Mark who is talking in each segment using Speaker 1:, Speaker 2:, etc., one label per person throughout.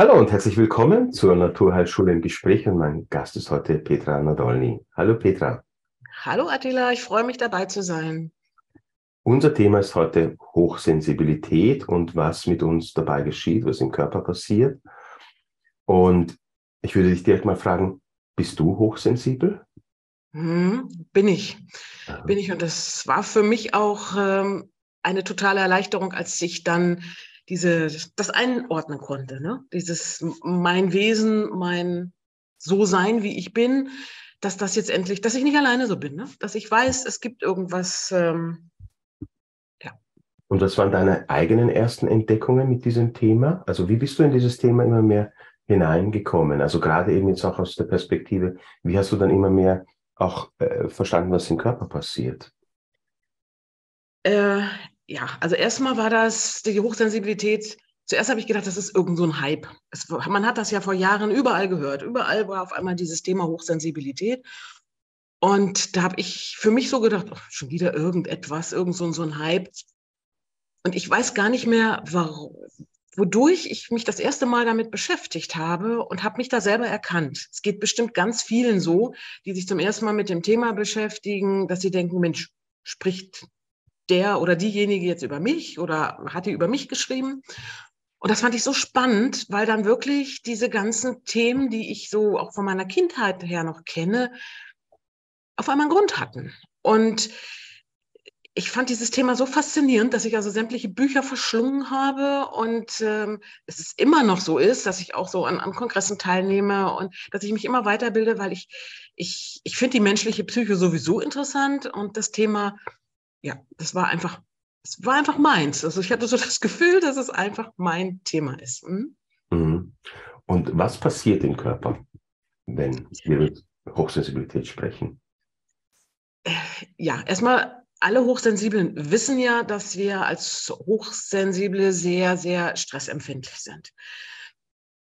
Speaker 1: Hallo und herzlich willkommen zur Naturheilschule im Gespräch und mein Gast ist heute Petra Nadolny. Hallo Petra.
Speaker 2: Hallo Attila, ich freue mich dabei zu sein.
Speaker 1: Unser Thema ist heute Hochsensibilität und was mit uns dabei geschieht, was im Körper passiert. Und ich würde dich direkt mal fragen, bist du hochsensibel?
Speaker 2: Hm, bin ich. Aha. Bin ich. Und das war für mich auch ähm, eine totale Erleichterung, als ich dann diese, das einordnen konnte. Ne? Dieses mein Wesen, mein so sein, wie ich bin, dass das jetzt endlich, dass ich nicht alleine so bin, ne? dass ich weiß, es gibt irgendwas. Ähm,
Speaker 1: ja. Und was waren deine eigenen ersten Entdeckungen mit diesem Thema? Also wie bist du in dieses Thema immer mehr hineingekommen? Also gerade eben jetzt auch aus der Perspektive, wie hast du dann immer mehr auch äh, verstanden, was im Körper passiert?
Speaker 2: Äh, ja, also erstmal war das die Hochsensibilität. Zuerst habe ich gedacht, das ist irgend so ein Hype. Es, man hat das ja vor Jahren überall gehört. Überall war auf einmal dieses Thema Hochsensibilität. Und da habe ich für mich so gedacht, oh, schon wieder irgendetwas, irgend so, so ein Hype. Und ich weiß gar nicht mehr, warum, wodurch ich mich das erste Mal damit beschäftigt habe und habe mich da selber erkannt. Es geht bestimmt ganz vielen so, die sich zum ersten Mal mit dem Thema beschäftigen, dass sie denken, Mensch, spricht der oder diejenige jetzt über mich oder hat die über mich geschrieben. Und das fand ich so spannend, weil dann wirklich diese ganzen Themen, die ich so auch von meiner Kindheit her noch kenne, auf einmal einen Grund hatten. Und ich fand dieses Thema so faszinierend, dass ich also sämtliche Bücher verschlungen habe und ähm, es ist immer noch so ist, dass ich auch so an, an Kongressen teilnehme und dass ich mich immer weiterbilde, weil ich, ich, ich finde die menschliche Psyche sowieso interessant und das Thema ja, das war einfach, es war einfach meins. Also ich hatte so das Gefühl, dass es einfach mein Thema ist.
Speaker 1: Mhm. mhm. Und was passiert im Körper, wenn wir mit Hochsensibilität sprechen?
Speaker 2: Äh, ja, erstmal alle Hochsensiblen wissen ja, dass wir als Hochsensible sehr, sehr stressempfindlich sind.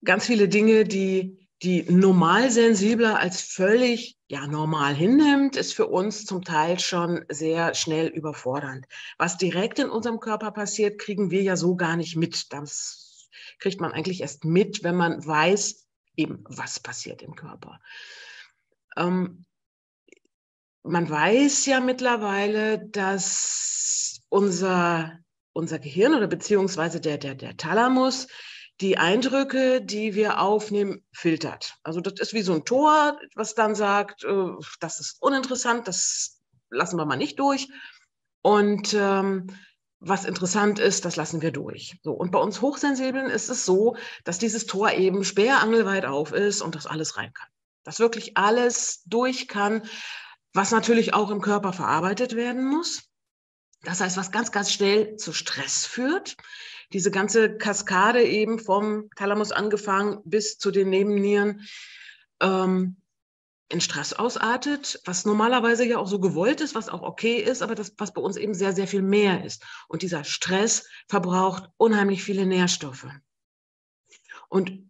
Speaker 2: Ganz viele Dinge, die die Normalsensibler als völlig ja, normal hinnimmt, ist für uns zum Teil schon sehr schnell überfordernd. Was direkt in unserem Körper passiert, kriegen wir ja so gar nicht mit. Das kriegt man eigentlich erst mit, wenn man weiß, eben, was passiert im Körper. Ähm, man weiß ja mittlerweile, dass unser, unser Gehirn oder beziehungsweise der, der, der Thalamus die Eindrücke, die wir aufnehmen, filtert. Also das ist wie so ein Tor, was dann sagt, äh, das ist uninteressant, das lassen wir mal nicht durch. Und ähm, was interessant ist, das lassen wir durch. So, und bei uns Hochsensiblen ist es so, dass dieses Tor eben sperrangelweit auf ist und das alles rein kann. Dass wirklich alles durch kann, was natürlich auch im Körper verarbeitet werden muss. Das heißt, was ganz, ganz schnell zu Stress führt diese ganze Kaskade eben vom Thalamus angefangen bis zu den Nebennieren ähm, in Stress ausartet, was normalerweise ja auch so gewollt ist, was auch okay ist, aber das, was bei uns eben sehr, sehr viel mehr ist. Und dieser Stress verbraucht unheimlich viele Nährstoffe. Und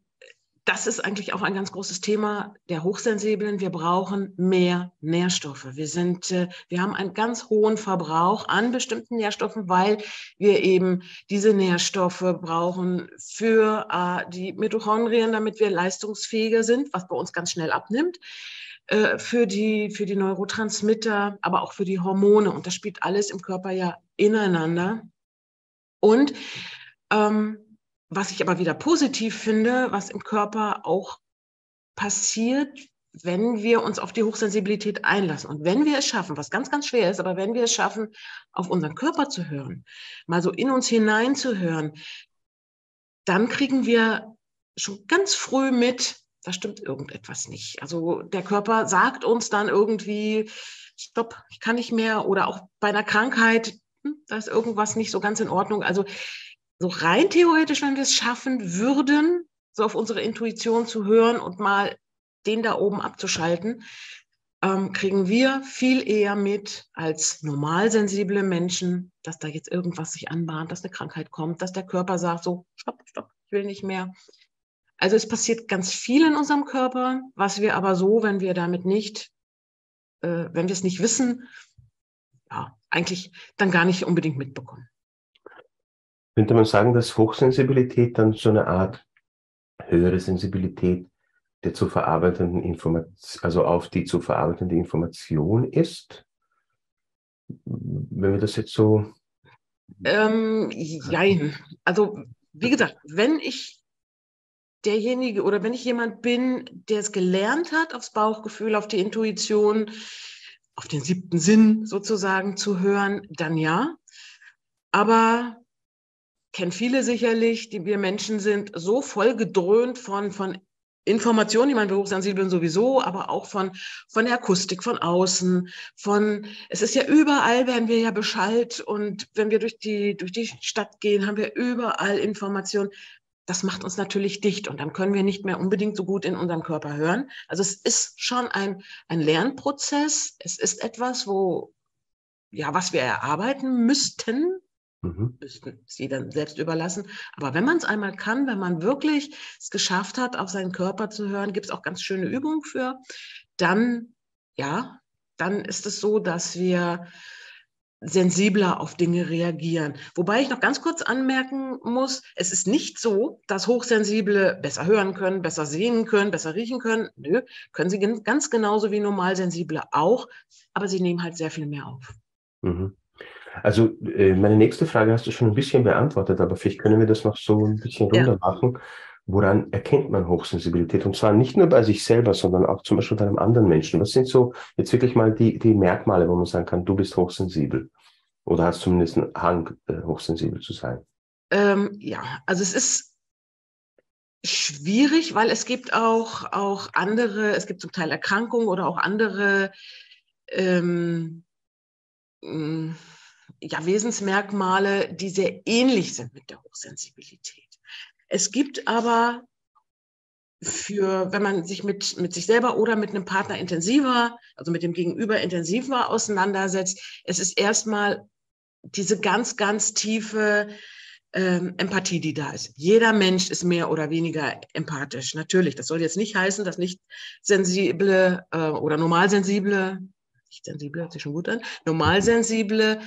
Speaker 2: das ist eigentlich auch ein ganz großes Thema der Hochsensiblen. Wir brauchen mehr Nährstoffe. Wir sind, äh, wir haben einen ganz hohen Verbrauch an bestimmten Nährstoffen, weil wir eben diese Nährstoffe brauchen für äh, die Mitochondrien, damit wir leistungsfähiger sind, was bei uns ganz schnell abnimmt äh, für die, für die Neurotransmitter, aber auch für die Hormone. Und das spielt alles im Körper ja ineinander. Und ähm, was ich aber wieder positiv finde, was im Körper auch passiert, wenn wir uns auf die Hochsensibilität einlassen und wenn wir es schaffen, was ganz, ganz schwer ist, aber wenn wir es schaffen, auf unseren Körper zu hören, mal so in uns hineinzuhören, dann kriegen wir schon ganz früh mit, da stimmt irgendetwas nicht. Also der Körper sagt uns dann irgendwie, stopp, ich kann nicht mehr oder auch bei einer Krankheit, hm, da ist irgendwas nicht so ganz in Ordnung. Also so rein theoretisch, wenn wir es schaffen würden, so auf unsere Intuition zu hören und mal den da oben abzuschalten, ähm, kriegen wir viel eher mit als normalsensible Menschen, dass da jetzt irgendwas sich anbahnt, dass eine Krankheit kommt, dass der Körper sagt, so, stopp, stopp, ich will nicht mehr. Also es passiert ganz viel in unserem Körper, was wir aber so, wenn wir damit nicht, äh, wenn wir es nicht wissen, ja, eigentlich dann gar nicht unbedingt mitbekommen.
Speaker 1: Könnte man sagen, dass Hochsensibilität dann so eine Art höhere Sensibilität der zu verarbeitenden Information, also auf die zu verarbeitende Information ist? Wenn wir das jetzt so.
Speaker 2: Ähm, jein. Also, wie gesagt, wenn ich derjenige oder wenn ich jemand bin, der es gelernt hat, aufs Bauchgefühl, auf die Intuition, auf den siebten Sinn sozusagen zu hören, dann ja. Aber kennen viele sicherlich, die wir Menschen sind so voll gedröhnt von, von Informationen, die man hochsensibel sowieso, aber auch von, von der Akustik von außen, von, es ist ja überall, werden wir ja Bescheid und wenn wir durch die, durch die Stadt gehen, haben wir überall Informationen. Das macht uns natürlich dicht und dann können wir nicht mehr unbedingt so gut in unseren Körper hören. Also es ist schon ein, ein Lernprozess. Es ist etwas, wo, ja, was wir erarbeiten müssten, Mhm. Müssten es jedem selbst überlassen. Aber wenn man es einmal kann, wenn man wirklich es geschafft hat, auf seinen Körper zu hören, gibt es auch ganz schöne Übungen für, dann, ja, dann ist es so, dass wir sensibler auf Dinge reagieren. Wobei ich noch ganz kurz anmerken muss, es ist nicht so, dass Hochsensible besser hören können, besser sehen können, besser riechen können. Nö, können sie ganz genauso wie Normalsensible auch, aber sie nehmen halt sehr viel mehr auf.
Speaker 1: Mhm. Also äh, meine nächste Frage hast du schon ein bisschen beantwortet, aber vielleicht können wir das noch so ein bisschen runter machen. Woran erkennt man Hochsensibilität? Und zwar nicht nur bei sich selber, sondern auch zum Beispiel bei einem anderen Menschen. Was sind so jetzt wirklich mal die, die Merkmale, wo man sagen kann, du bist hochsensibel? Oder hast zumindest einen Hang, äh, hochsensibel zu sein?
Speaker 2: Ähm, ja, also es ist schwierig, weil es gibt auch, auch andere, es gibt zum Teil Erkrankungen oder auch andere ähm, ja, Wesensmerkmale, die sehr ähnlich sind mit der Hochsensibilität. Es gibt aber für, wenn man sich mit, mit sich selber oder mit einem Partner intensiver, also mit dem Gegenüber intensiver auseinandersetzt, es ist erstmal diese ganz, ganz tiefe ähm, Empathie, die da ist. Jeder Mensch ist mehr oder weniger empathisch. Natürlich, das soll jetzt nicht heißen, dass nicht sensible äh, oder normalsensible, nicht sensible, hört sich schon gut an, normalsensible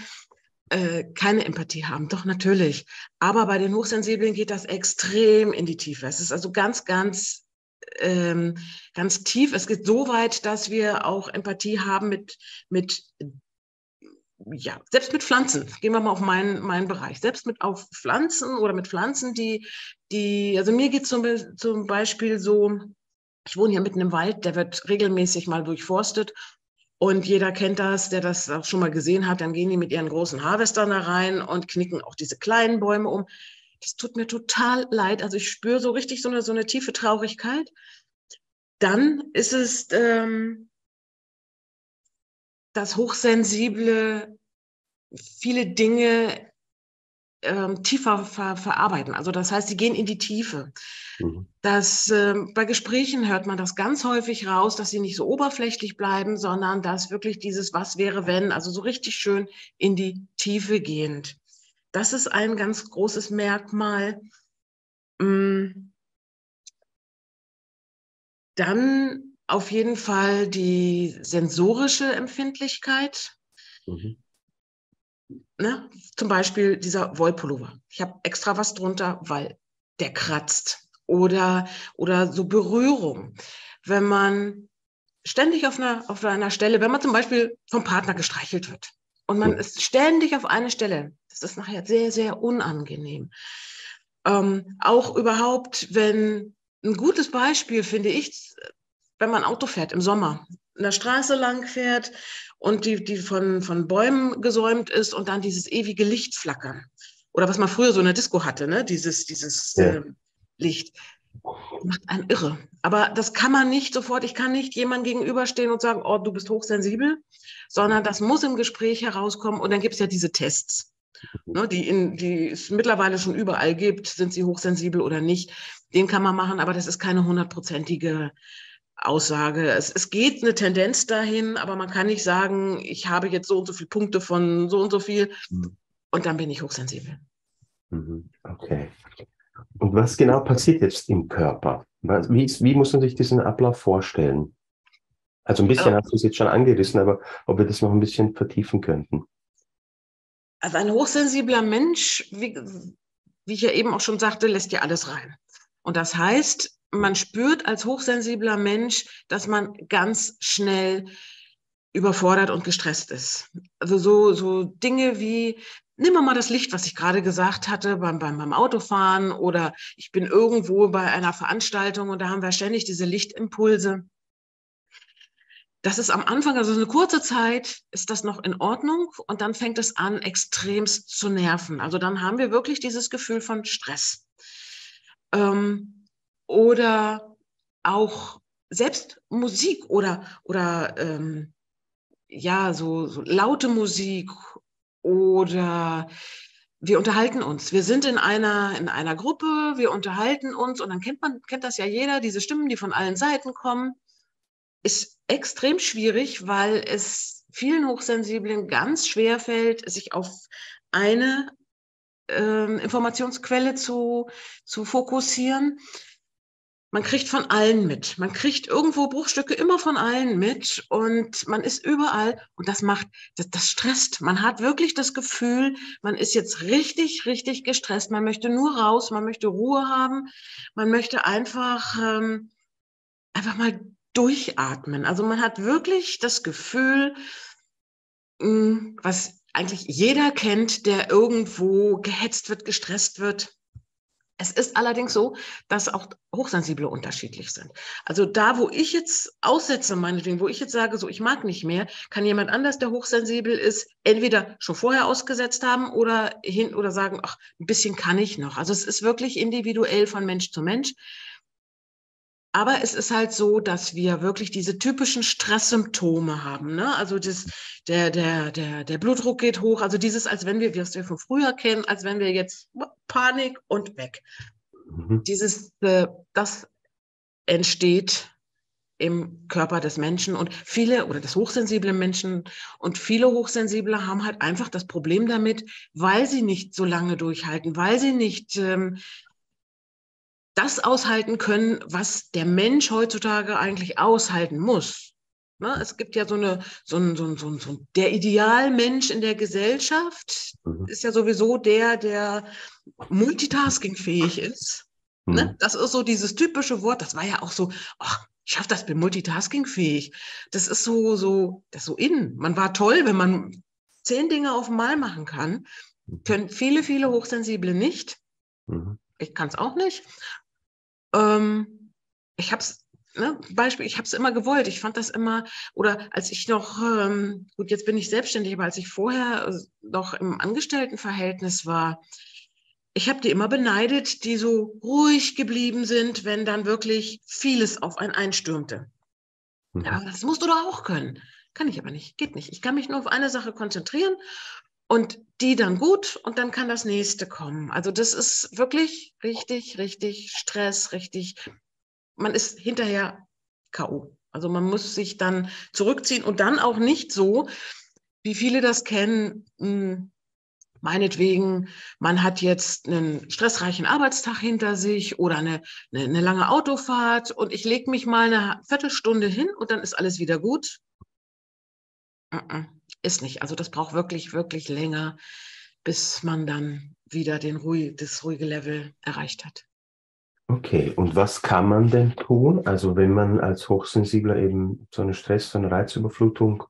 Speaker 2: äh, keine Empathie haben. Doch, natürlich. Aber bei den Hochsensiblen geht das extrem in die Tiefe. Es ist also ganz, ganz, ähm, ganz tief. Es geht so weit, dass wir auch Empathie haben mit, mit ja, selbst mit Pflanzen, gehen wir mal auf meinen, meinen Bereich, selbst mit auf Pflanzen oder mit Pflanzen, die, die, also mir geht zum, zum Beispiel so, ich wohne hier mitten im Wald, der wird regelmäßig mal durchforstet und jeder kennt das, der das auch schon mal gesehen hat. Dann gehen die mit ihren großen Harvestern da rein und knicken auch diese kleinen Bäume um. Das tut mir total leid. Also ich spüre so richtig so eine, so eine tiefe Traurigkeit. Dann ist es ähm, das Hochsensible, viele Dinge ähm, tiefer ver verarbeiten. Also das heißt, sie gehen in die Tiefe. Mhm. Das, äh, bei Gesprächen hört man das ganz häufig raus, dass sie nicht so oberflächlich bleiben, sondern dass wirklich dieses Was wäre wenn, also so richtig schön in die Tiefe gehend. Das ist ein ganz großes Merkmal. Mhm. Dann auf jeden Fall die sensorische Empfindlichkeit. Mhm. Ne? Zum Beispiel dieser Wollpullover. Ich habe extra was drunter, weil der kratzt. Oder, oder so Berührung. Wenn man ständig auf einer, auf einer Stelle, wenn man zum Beispiel vom Partner gestreichelt wird und man ist ständig auf einer Stelle, das ist nachher sehr, sehr unangenehm. Ähm, auch überhaupt, wenn ein gutes Beispiel finde ich, wenn man Auto fährt im Sommer, in der Straße lang fährt und die, die von, von Bäumen gesäumt ist und dann dieses ewige Lichtflackern. Oder was man früher so in der Disco hatte, ne? dieses, dieses ja. äh, Licht. Macht einen irre. Aber das kann man nicht sofort, ich kann nicht jemandem gegenüberstehen und sagen, oh, du bist hochsensibel, sondern das muss im Gespräch herauskommen. Und dann gibt es ja diese Tests, ne, die, in, die es mittlerweile schon überall gibt. Sind sie hochsensibel oder nicht? Den kann man machen, aber das ist keine hundertprozentige Aussage. Es, es geht eine Tendenz dahin, aber man kann nicht sagen, ich habe jetzt so und so viele Punkte von so und so viel mhm. und dann bin ich hochsensibel.
Speaker 1: Mhm. Okay. Und was genau passiert jetzt im Körper? Wie, wie muss man sich diesen Ablauf vorstellen? Also ein bisschen oh. hast du es jetzt schon angerissen, aber ob wir das noch ein bisschen vertiefen könnten.
Speaker 2: Also ein hochsensibler Mensch, wie, wie ich ja eben auch schon sagte, lässt ja alles rein. Und das heißt, man spürt als hochsensibler Mensch, dass man ganz schnell überfordert und gestresst ist. Also so, so Dinge wie, nimm mal das Licht, was ich gerade gesagt hatte beim, beim, beim Autofahren oder ich bin irgendwo bei einer Veranstaltung und da haben wir ständig diese Lichtimpulse. Das ist am Anfang, also eine kurze Zeit, ist das noch in Ordnung und dann fängt es an, extremst zu nerven. Also dann haben wir wirklich dieses Gefühl von Stress. Ähm, oder auch selbst Musik oder, oder ähm, ja, so, so laute Musik oder wir unterhalten uns. Wir sind in einer, in einer Gruppe, wir unterhalten uns und dann kennt man, kennt das ja jeder, diese Stimmen, die von allen Seiten kommen. Ist extrem schwierig, weil es vielen Hochsensiblen ganz schwer fällt, sich auf eine äh, Informationsquelle zu, zu fokussieren man kriegt von allen mit. Man kriegt irgendwo Bruchstücke immer von allen mit und man ist überall und das macht, das, das stresst. Man hat wirklich das Gefühl, man ist jetzt richtig, richtig gestresst. Man möchte nur raus, man möchte Ruhe haben, man möchte einfach, ähm, einfach mal durchatmen. Also man hat wirklich das Gefühl, mh, hm, was eigentlich jeder kennt, der irgendwo gehetzt wird, gestresst wird es ist allerdings so, dass auch Hochsensible unterschiedlich sind. Also da, wo ich jetzt aussetze, meinetwegen, wo ich jetzt sage, so ich mag nicht mehr, kann jemand anders, der hochsensibel ist, entweder schon vorher ausgesetzt haben oder hin oder sagen, ach, ein bisschen kann ich noch. Also es ist wirklich individuell von Mensch zu Mensch. Aber es ist halt so, dass wir wirklich diese typischen Stresssymptome haben. Ne? Also das, der, der, der, der Blutdruck geht hoch. Also dieses, als wenn wir, wie wir von früher kennen, als wenn wir jetzt Panik und weg. Mhm. Dieses, äh, das entsteht im Körper des Menschen und viele oder des hochsensiblen Menschen und viele Hochsensible haben halt einfach das Problem damit, weil sie nicht so lange durchhalten, weil sie nicht ähm, das aushalten können, was der Mensch heutzutage eigentlich aushalten muss. Ne? Es gibt ja so eine, so ein, so ein, so ein, so ein der Idealmensch in der Gesellschaft mhm. ist ja sowieso der, der multitaskingfähig ist. Ne? Mhm. Ne? Das ist so dieses typische Wort, das war ja auch so, ach, ich schaffe das, bin multitaskingfähig. Das ist so, so, das so in. Man war toll, wenn man zehn Dinge auf einmal machen kann. Können viele, viele Hochsensible nicht. Mhm. Ich kann es auch nicht. Ähm, ich habe es, ne, Beispiel, ich habe es immer gewollt. Ich fand das immer, oder als ich noch, ähm, gut, jetzt bin ich selbstständig, aber als ich vorher äh, noch im Angestelltenverhältnis war, ich habe die immer beneidet, die so ruhig geblieben sind, wenn dann wirklich vieles auf einen einstürmte. Mhm. Ja, das musst du doch auch können. Kann ich aber nicht, geht nicht. Ich kann mich nur auf eine Sache konzentrieren und die dann gut und dann kann das nächste kommen. Also das ist wirklich richtig, richtig Stress, richtig. Man ist hinterher KO. Also man muss sich dann zurückziehen und dann auch nicht so, wie viele das kennen, hm, meinetwegen, man hat jetzt einen stressreichen Arbeitstag hinter sich oder eine, eine, eine lange Autofahrt und ich lege mich mal eine Viertelstunde hin und dann ist alles wieder gut. Uh -uh ist nicht. Also das braucht wirklich, wirklich länger, bis man dann wieder den Ruhe, das ruhige Level erreicht hat.
Speaker 1: Okay, und was kann man denn tun? Also wenn man als Hochsensibler eben so eine Stress, eine Reizüberflutung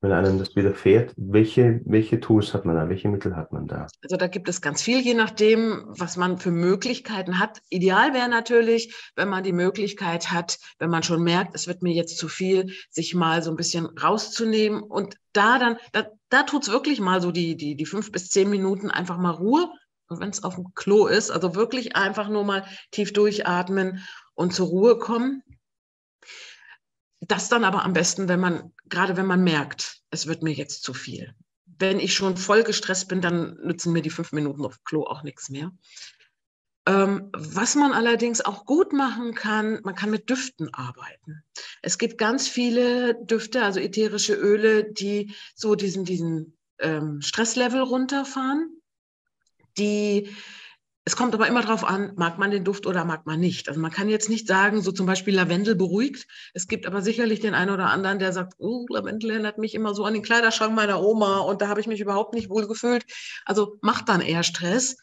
Speaker 1: wenn einem das widerfährt, welche, welche Tools hat man da, welche Mittel hat man da?
Speaker 2: Also da gibt es ganz viel, je nachdem, was man für Möglichkeiten hat. Ideal wäre natürlich, wenn man die Möglichkeit hat, wenn man schon merkt, es wird mir jetzt zu viel, sich mal so ein bisschen rauszunehmen und da dann, da, da tut es wirklich mal so die, die, die fünf bis zehn Minuten einfach mal Ruhe, wenn es auf dem Klo ist, also wirklich einfach nur mal tief durchatmen und zur Ruhe kommen. Das dann aber am besten, wenn man, gerade wenn man merkt, es wird mir jetzt zu viel. Wenn ich schon voll gestresst bin, dann nützen mir die fünf Minuten auf Klo auch nichts mehr. Ähm, was man allerdings auch gut machen kann, man kann mit Düften arbeiten. Es gibt ganz viele Düfte, also ätherische Öle, die so diesen, diesen ähm, Stresslevel runterfahren, die es kommt aber immer darauf an, mag man den Duft oder mag man nicht. Also man kann jetzt nicht sagen, so zum Beispiel Lavendel beruhigt. Es gibt aber sicherlich den einen oder anderen, der sagt, oh, Lavendel erinnert mich immer so an den Kleiderschrank meiner Oma und da habe ich mich überhaupt nicht wohl gefühlt. Also macht dann eher Stress.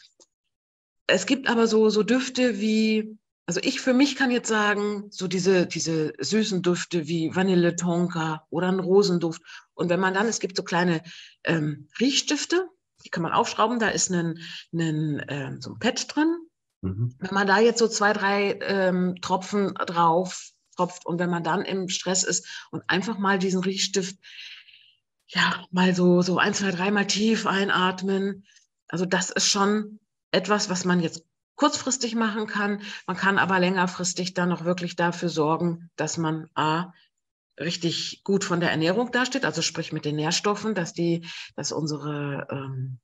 Speaker 2: Es gibt aber so, so Düfte wie also ich für mich kann jetzt sagen, so diese, diese süßen Düfte wie Vanille Tonka oder ein Rosenduft. Und wenn man dann, es gibt so kleine ähm, Riechstifte, die kann man aufschrauben, da ist ein, ein, ähm, so ein Pad drin. Mhm. Wenn man da jetzt so zwei, drei ähm, Tropfen drauf tropft und wenn man dann im Stress ist und einfach mal diesen Riechstift, ja, mal so, so ein, zwei, dreimal tief einatmen. Also das ist schon etwas, was man jetzt kurzfristig machen kann. Man kann aber längerfristig dann noch wirklich dafür sorgen, dass man A, richtig gut von der Ernährung dasteht, also sprich mit den Nährstoffen, dass die, dass unsere ähm,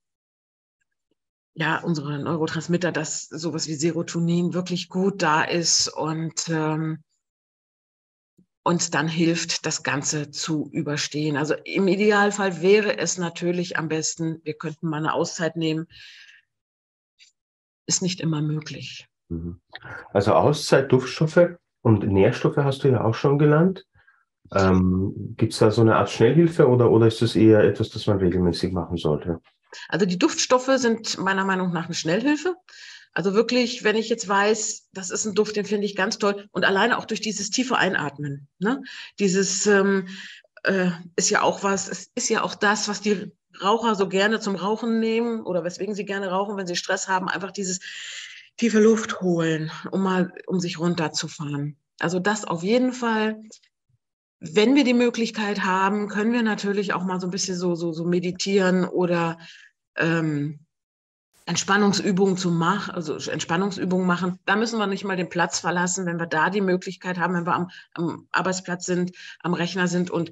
Speaker 2: ja, unsere Neurotransmitter, dass sowas wie Serotonin wirklich gut da ist und ähm, uns dann hilft, das Ganze zu überstehen. Also im Idealfall wäre es natürlich am besten, wir könnten mal eine Auszeit nehmen, ist nicht immer möglich. Mhm.
Speaker 1: Also Auszeit, Duftstoffe und Nährstoffe hast du ja auch schon genannt. Ähm, Gibt es da so eine Art Schnellhilfe oder, oder ist das eher etwas, das man regelmäßig machen sollte?
Speaker 2: Also die Duftstoffe sind meiner Meinung nach eine Schnellhilfe. Also wirklich, wenn ich jetzt weiß, das ist ein Duft, den finde ich ganz toll. Und alleine auch durch dieses tiefe Einatmen. Ne? Dieses ähm, äh, ist ja auch was, es ist ja auch das, was die Raucher so gerne zum Rauchen nehmen oder weswegen sie gerne rauchen, wenn sie Stress haben, einfach dieses tiefe Luft holen, um mal, um sich runterzufahren. Also das auf jeden Fall. Wenn wir die Möglichkeit haben, können wir natürlich auch mal so ein bisschen so, so, so meditieren oder ähm, Entspannungsübungen zu machen, also Entspannungsübungen machen. Da müssen wir nicht mal den Platz verlassen, wenn wir da die Möglichkeit haben, wenn wir am, am Arbeitsplatz sind, am Rechner sind und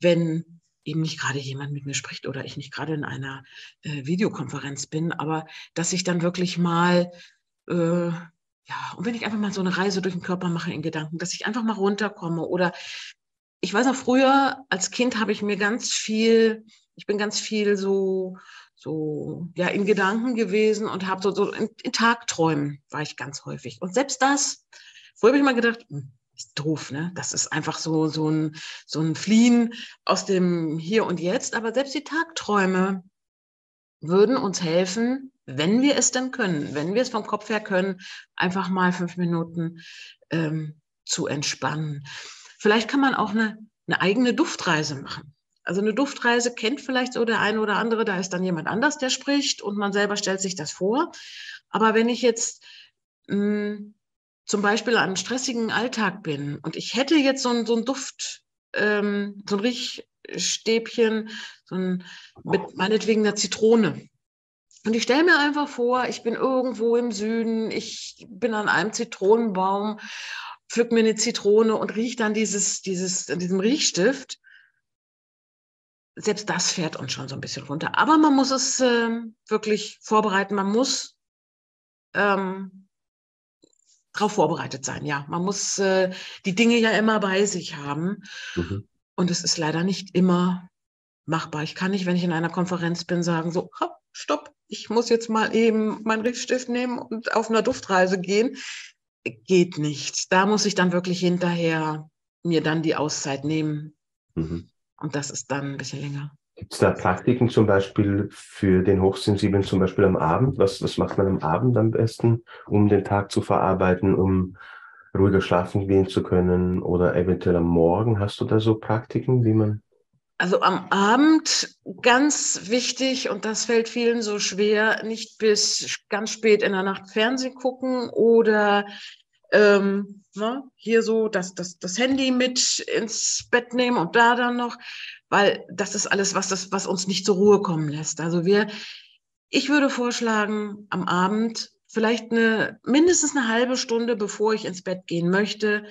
Speaker 2: wenn eben nicht gerade jemand mit mir spricht oder ich nicht gerade in einer äh, Videokonferenz bin, aber dass ich dann wirklich mal, äh, ja, und wenn ich einfach mal so eine Reise durch den Körper mache in Gedanken, dass ich einfach mal runterkomme oder ich weiß noch früher, als Kind habe ich mir ganz viel, ich bin ganz viel so, so, ja, in Gedanken gewesen und habe so, so in, in Tagträumen war ich ganz häufig. Und selbst das, früher habe ich mal gedacht, hm, ist doof, ne? Das ist einfach so, so, ein, so ein Fliehen aus dem Hier und Jetzt. Aber selbst die Tagträume würden uns helfen, wenn wir es denn können, wenn wir es vom Kopf her können, einfach mal fünf Minuten ähm, zu entspannen. Vielleicht kann man auch eine, eine eigene Duftreise machen. Also eine Duftreise kennt vielleicht so der eine oder andere, da ist dann jemand anders, der spricht und man selber stellt sich das vor. Aber wenn ich jetzt mh, hm, zum Beispiel an einem stressigen Alltag bin und ich hätte jetzt so ein, so ein Duft, ähm, so ein Riechstäbchen, so ein, mit meinetwegen einer Zitrone. Und ich stelle mir einfach vor, ich bin irgendwo im Süden, ich bin an einem Zitronenbaum, pflück mir eine Zitrone und rieche dann dieses, dieses, diesem Riechstift. Selbst das fährt uns schon so ein bisschen runter. Aber man muss es äh, wirklich vorbereiten. Man muss ähm, darauf vorbereitet sein. Ja, man muss äh, die Dinge ja immer bei sich haben. Mhm. Und es ist leider nicht immer machbar. Ich kann nicht, wenn ich in einer Konferenz bin, sagen so, stopp, ich muss jetzt mal eben meinen Richtstift nehmen und auf einer Duftreise gehen. Geht nicht. Da muss ich dann wirklich hinterher mir dann die Auszeit nehmen. Mhm. Und das ist dann ein bisschen länger.
Speaker 1: Gibt es da Praktiken zum Beispiel für den Hochsensiblen, zum Beispiel am Abend? Was, was macht man am Abend am besten, um den Tag zu verarbeiten, um ruhiger schlafen gehen zu können? Oder eventuell am Morgen? Hast du da so Praktiken, wie man?
Speaker 2: Also am Abend ganz wichtig, und das fällt vielen so schwer, nicht bis ganz spät in der Nacht Fernsehen gucken oder ähm, ne, hier so das, das, das Handy mit ins Bett nehmen und da dann noch weil das ist alles, was, das, was uns nicht zur Ruhe kommen lässt. Also wir, ich würde vorschlagen, am Abend vielleicht eine, mindestens eine halbe Stunde, bevor ich ins Bett gehen möchte,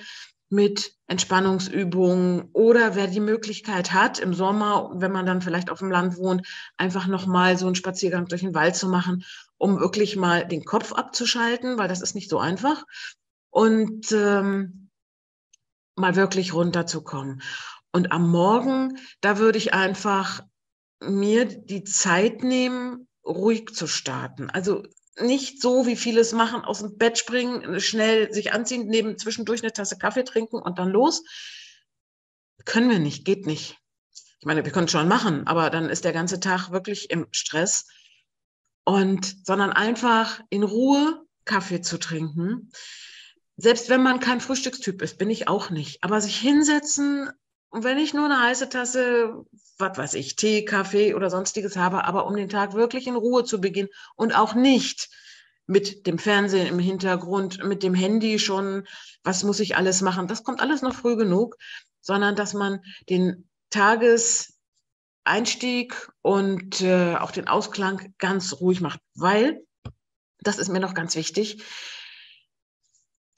Speaker 2: mit Entspannungsübungen oder wer die Möglichkeit hat, im Sommer, wenn man dann vielleicht auf dem Land wohnt, einfach nochmal so einen Spaziergang durch den Wald zu machen, um wirklich mal den Kopf abzuschalten, weil das ist nicht so einfach und ähm, mal wirklich runterzukommen. Und am Morgen, da würde ich einfach mir die Zeit nehmen, ruhig zu starten. Also nicht so, wie viele es machen, aus dem Bett springen, schnell sich anziehen, neben zwischendurch eine Tasse Kaffee trinken und dann los. Können wir nicht, geht nicht. Ich meine, wir können es schon machen, aber dann ist der ganze Tag wirklich im Stress. Und, sondern einfach in Ruhe Kaffee zu trinken, selbst wenn man kein Frühstückstyp ist, bin ich auch nicht. Aber sich hinsetzen und wenn ich nur eine heiße Tasse, was weiß ich, Tee, Kaffee oder sonstiges habe, aber um den Tag wirklich in Ruhe zu beginnen und auch nicht mit dem Fernsehen im Hintergrund, mit dem Handy schon, was muss ich alles machen, das kommt alles noch früh genug, sondern dass man den Tageseinstieg und äh, auch den Ausklang ganz ruhig macht, weil, das ist mir noch ganz wichtig,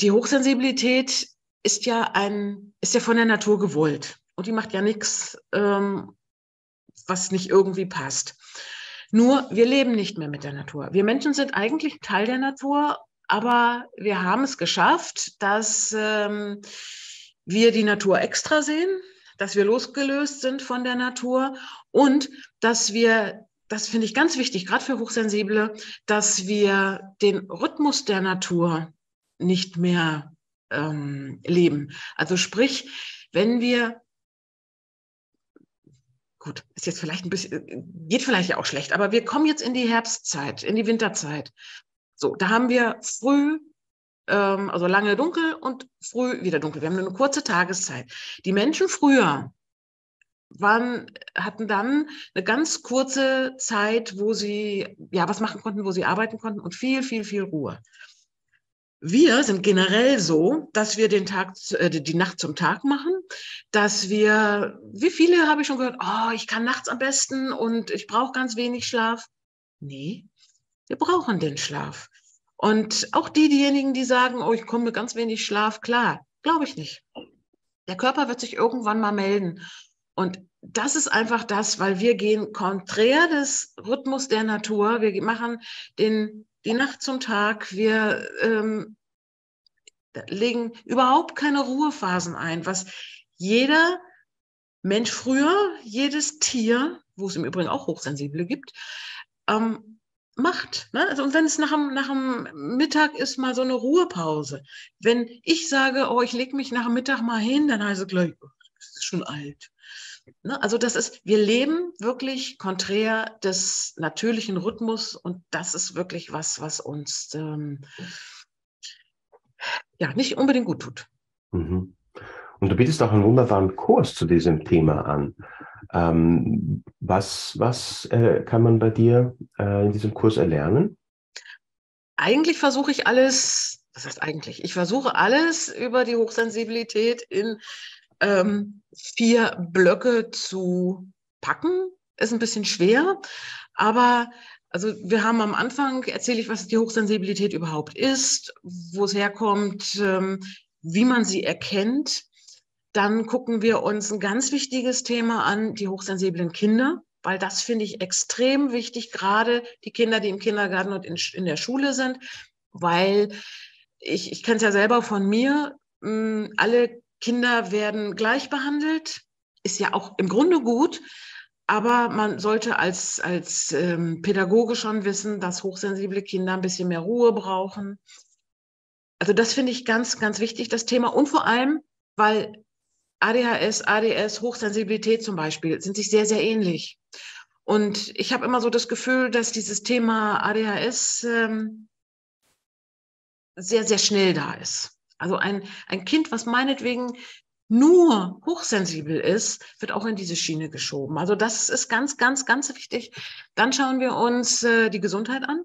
Speaker 2: die Hochsensibilität ist ja ein, ist ja von der Natur gewollt und die macht ja nichts, ähm, was nicht irgendwie passt. Nur wir leben nicht mehr mit der Natur. Wir Menschen sind eigentlich Teil der Natur, aber wir haben es geschafft, dass ähm, wir die Natur extra sehen, dass wir losgelöst sind von der Natur und dass wir, das finde ich ganz wichtig, gerade für Hochsensible, dass wir den Rhythmus der Natur nicht mehr ähm, leben. Also sprich, wenn wir gut, ist jetzt vielleicht ein bisschen, geht vielleicht ja auch schlecht, aber wir kommen jetzt in die Herbstzeit, in die Winterzeit. So, da haben wir früh, ähm, also lange dunkel und früh wieder dunkel. Wir haben eine kurze Tageszeit. Die Menschen früher waren, hatten dann eine ganz kurze Zeit, wo sie ja was machen konnten, wo sie arbeiten konnten und viel, viel, viel Ruhe. Wir sind generell so, dass wir den Tag, äh, die Nacht zum Tag machen, dass wir, wie viele habe ich schon gehört, oh, ich kann nachts am besten und ich brauche ganz wenig Schlaf. Nee, wir brauchen den Schlaf. Und auch die, diejenigen, die sagen, oh, ich komme mit ganz wenig Schlaf, klar, glaube ich nicht. Der Körper wird sich irgendwann mal melden. Und das ist einfach das, weil wir gehen konträr des Rhythmus der Natur. Wir machen den die Nacht zum Tag. Wir ähm, legen überhaupt keine Ruhephasen ein, was jeder Mensch früher, jedes Tier, wo es im Übrigen auch Hochsensible gibt, ähm, macht. Ne? Also, und wenn es nach dem, nach dem Mittag ist, mal so eine Ruhepause. Wenn ich sage, oh, ich lege mich nach dem Mittag mal hin, dann heißt es gleich, oh, das ist schon alt. Ne? Also das ist, wir leben wirklich konträr des natürlichen Rhythmus und das ist wirklich was, was uns ähm, ja nicht unbedingt gut tut.
Speaker 1: Mhm. Und du bietest auch einen wunderbaren Kurs zu diesem Thema an. Ähm, was was äh, kann man bei dir äh, in diesem Kurs erlernen?
Speaker 2: Eigentlich versuche ich alles, was heißt eigentlich? Ich versuche alles über die Hochsensibilität in ähm, vier Blöcke zu packen. Ist ein bisschen schwer, aber also wir haben am Anfang, erzähle ich, was die Hochsensibilität überhaupt ist, wo es herkommt, ähm, wie man sie erkennt. Dann gucken wir uns ein ganz wichtiges Thema an, die hochsensiblen Kinder, weil das finde ich extrem wichtig, gerade die Kinder, die im Kindergarten und in, in der Schule sind, weil ich, ich kenne es ja selber von mir, mh, hm, alle Kinder werden gleich behandelt, ist ja auch im Grunde gut, aber man sollte als, als ähm, Pädagoge schon wissen, dass hochsensible Kinder ein bisschen mehr Ruhe brauchen. Also das finde ich ganz, ganz wichtig, das Thema. Und vor allem, weil ADHS, ADS, Hochsensibilität zum Beispiel sind sich sehr, sehr ähnlich. Und ich habe immer so das Gefühl, dass dieses Thema ADHS ähm, sehr, sehr schnell da ist. Also ein, ein Kind, was meinetwegen nur hochsensibel ist, wird auch in diese Schiene geschoben. Also das ist ganz, ganz, ganz wichtig. Dann schauen wir uns äh, die Gesundheit an.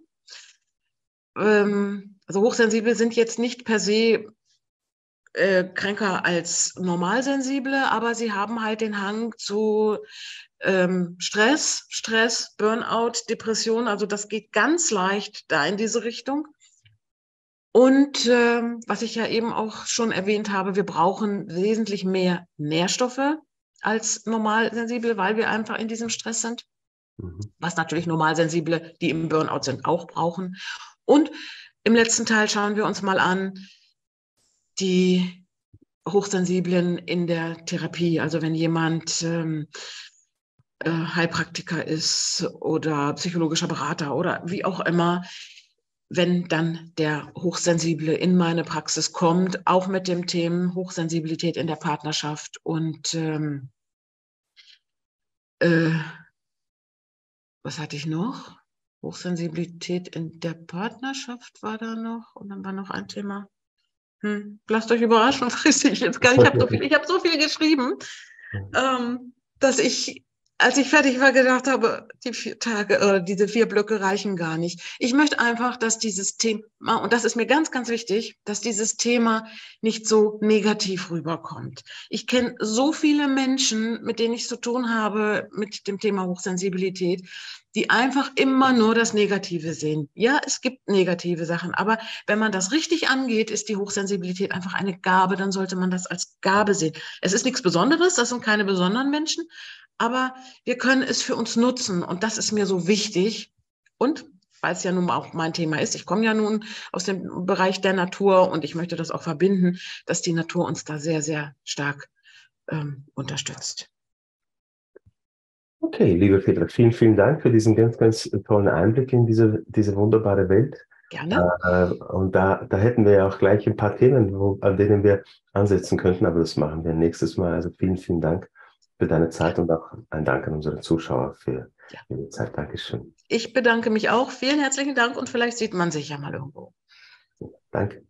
Speaker 2: Ähm, also hochsensibel sind jetzt nicht per se äh, kränker als normalsensible, aber sie haben halt den Hang zu ähm, Stress, Stress, Burnout, Depression. Also das geht ganz leicht da in diese Richtung. Und ähm, was ich ja eben auch schon erwähnt habe, wir brauchen wesentlich mehr Nährstoffe als normalsensible, weil wir einfach in diesem Stress sind. Mhm. Was natürlich normalsensible, die im Burnout sind, auch brauchen. Und im letzten Teil schauen wir uns mal an die Hochsensiblen in der Therapie. Also wenn jemand ähm, äh, Heilpraktiker ist oder psychologischer Berater oder wie auch immer, wenn dann der Hochsensible in meine Praxis kommt, auch mit dem Thema Hochsensibilität in der Partnerschaft und ähm, äh, was hatte ich noch? Hochsensibilität in der Partnerschaft war da noch und dann war noch ein Thema. Hm, lasst euch überraschen, weiß ich jetzt gar nicht. Ich habe so, viel, hab so viel geschrieben, ähm, dass ich als ich fertig war, gedacht habe, die vier Tage oder diese vier Blöcke reichen gar nicht. Ich möchte einfach, dass dieses Thema, und das ist mir ganz, ganz wichtig, dass dieses Thema nicht so negativ rüberkommt. Ich kenne so viele Menschen, mit denen ich zu tun habe mit dem Thema Hochsensibilität, die einfach immer nur das Negative sehen. Ja, es gibt negative Sachen, aber wenn man das richtig angeht, ist die Hochsensibilität einfach eine Gabe, dann sollte man das als Gabe sehen. Es ist nichts Besonderes, das sind keine besonderen Menschen, aber wir können es für uns nutzen und das ist mir so wichtig. Und weil es ja nun auch mein Thema ist, ich komme ja nun aus dem Bereich der Natur und ich möchte das auch verbinden, dass die Natur uns da sehr, sehr stark ähm, unterstützt.
Speaker 1: Okay, liebe Petra, vielen, vielen Dank für diesen ganz, ganz tollen Einblick in diese, diese wunderbare Welt.
Speaker 2: Gerne.
Speaker 1: Äh, und da, da hätten wir ja auch gleich ein paar Themen, wo, an denen wir ansetzen könnten, aber das machen wir nächstes Mal. Also vielen, vielen Dank für deine Zeit und auch ein Dank an unsere Zuschauer für ja. ihre Zeit. Dankeschön.
Speaker 2: Ich bedanke mich auch. Vielen herzlichen Dank und vielleicht sieht man sich ja mal irgendwo.
Speaker 1: Danke.